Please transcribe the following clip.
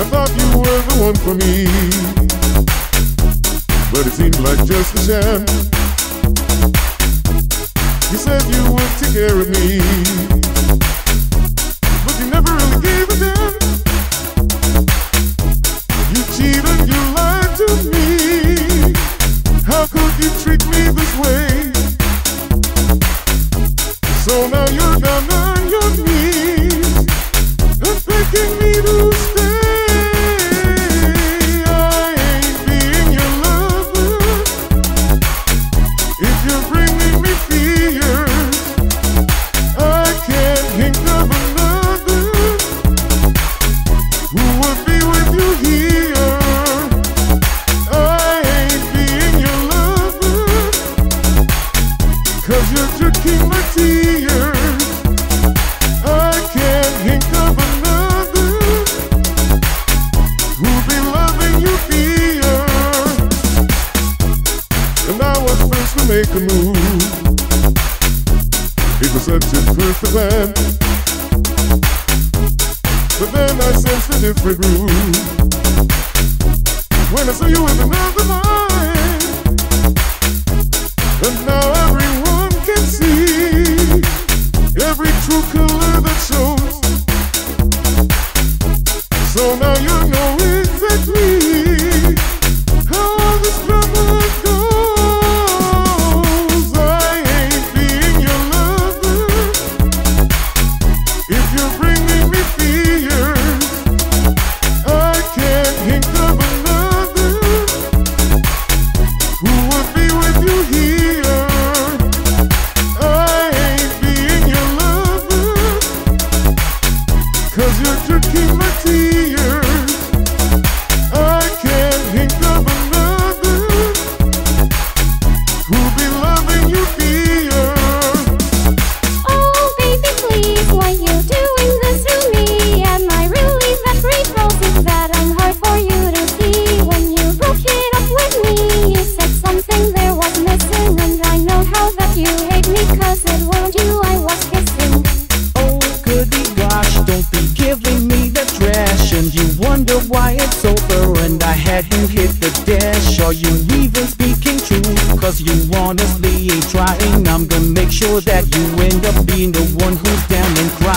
I thought you were the one for me. But it seemed like just a sham. You said you would take care of me. But you never really gave a damn. You cheated, you lied to me. How could you treat me this way? make a move. It was such a perfect plan. But then I sensed a different groove. When I saw you in another mind. And now everyone can see every true color. why it's over and I had you hit the dash Are you even speaking true? Cause you honestly ain't trying I'm gonna make sure that you end up being the one who's down and crying